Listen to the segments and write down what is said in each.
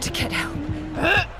to get help.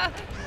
Ah!